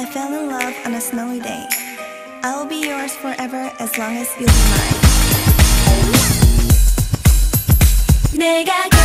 I fell in love on a snowy day. I will be yours forever as long as you'll be mine.